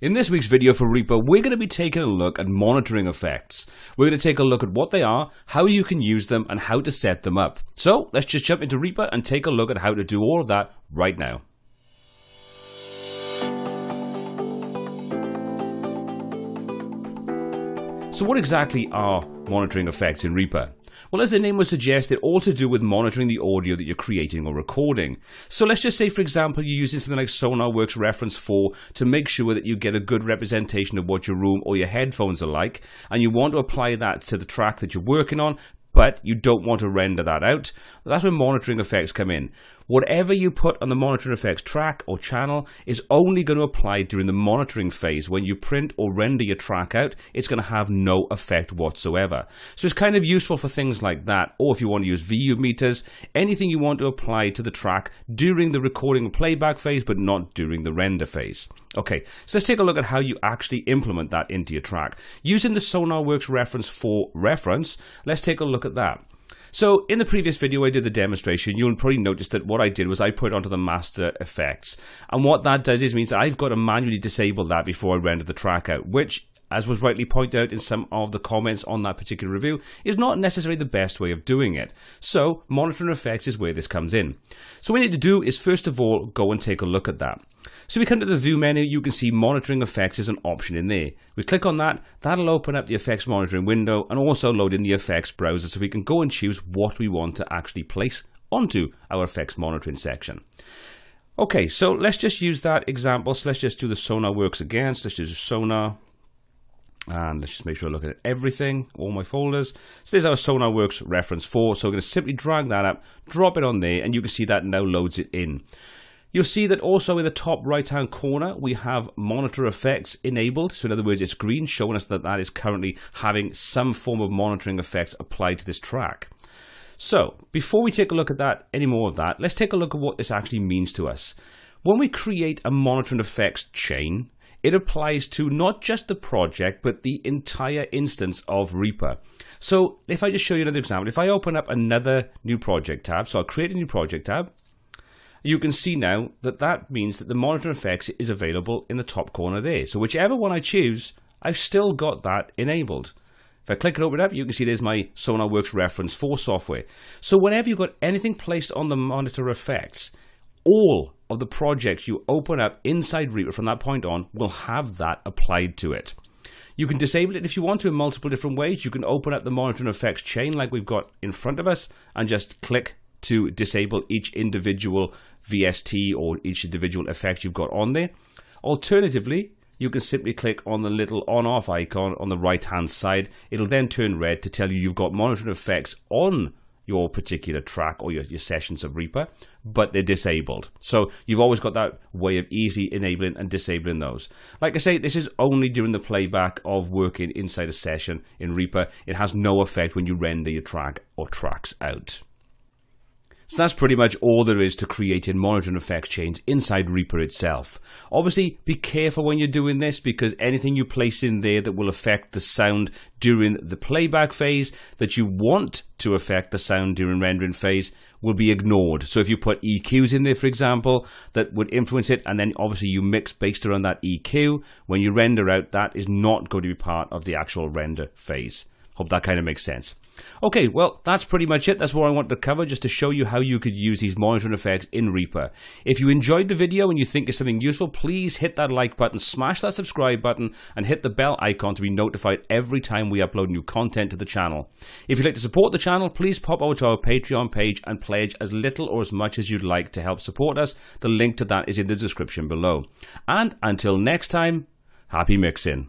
In this week's video for Reaper, we're going to be taking a look at monitoring effects. We're going to take a look at what they are, how you can use them, and how to set them up. So let's just jump into Reaper and take a look at how to do all of that right now. So what exactly are monitoring effects in Reaper? Well, as the name would suggest, they're all to do with monitoring the audio that you're creating or recording. So let's just say, for example, you're using something like SonarWorks Reference 4 to make sure that you get a good representation of what your room or your headphones are like, and you want to apply that to the track that you're working on, but you don't want to render that out. That's where monitoring effects come in. Whatever you put on the monitoring effects track or channel is only going to apply during the monitoring phase. When you print or render your track out, it's going to have no effect whatsoever. So it's kind of useful for things like that, or if you want to use VU meters, anything you want to apply to the track during the recording playback phase, but not during the render phase. Okay, so let's take a look at how you actually implement that into your track. Using the SonarWorks reference for reference, let's take a look at that. So in the previous video I did the demonstration, you'll probably notice that what I did was I put onto the master effects. And what that does is means I've got to manually disable that before I render the track out, which as was rightly pointed out in some of the comments on that particular review, is not necessarily the best way of doing it. So, monitoring effects is where this comes in. So, what we need to do is first of all go and take a look at that. So, we come to the view menu, you can see monitoring effects is an option in there. We click on that, that'll open up the effects monitoring window and also load in the effects browser so we can go and choose what we want to actually place onto our effects monitoring section. Okay, so let's just use that example. So let's just do the SonarWorks again. So let's do Sonar and let's just make sure I look at everything, all my folders. So there's our SonarWorks reference 4. So I'm going to simply drag that up, drop it on there, and you can see that now loads it in. You'll see that also in the top right hand corner we have monitor effects enabled. So in other words, it's green showing us that that is currently having some form of monitoring effects applied to this track. So before we take a look at that, any more of that, let's take a look at what this actually means to us. When we create a monitoring effects chain, it applies to not just the project, but the entire instance of Reaper. So if I just show you another example, if I open up another new project tab, so I'll create a new project tab, you can see now that that means that the monitor effects is available in the top corner there. So whichever one I choose, I've still got that enabled. If I click and open it up, you can see there's my SonarWorks reference 4 software. So whenever you've got anything placed on the monitor effects, all of the projects you open up inside Reaper from that point on will have that applied to it. You can disable it if you want to in multiple different ways. You can open up the monitoring effects chain like we've got in front of us and just click to disable each individual VST or each individual effect you've got on there. Alternatively, you can simply click on the little on off icon on the right hand side. It'll then turn red to tell you you've got monitoring effects on your particular track or your, your sessions of Reaper, but they're disabled. So you've always got that way of easy enabling and disabling those. Like I say, this is only during the playback of working inside a session in Reaper. It has no effect when you render your track or tracks out. So that's pretty much all there is to creating monitoring effects chains inside Reaper itself. Obviously, be careful when you're doing this because anything you place in there that will affect the sound during the playback phase that you want to affect the sound during rendering phase will be ignored. So if you put EQs in there, for example, that would influence it, and then obviously you mix based around that EQ, when you render out, that is not going to be part of the actual render phase. Hope that kind of makes sense. Okay, well, that's pretty much it. That's what I wanted to cover, just to show you how you could use these monitoring effects in Reaper. If you enjoyed the video and you think it's something useful, please hit that like button, smash that subscribe button, and hit the bell icon to be notified every time we upload new content to the channel. If you'd like to support the channel, please pop over to our Patreon page and pledge as little or as much as you'd like to help support us. The link to that is in the description below. And until next time, happy mixing.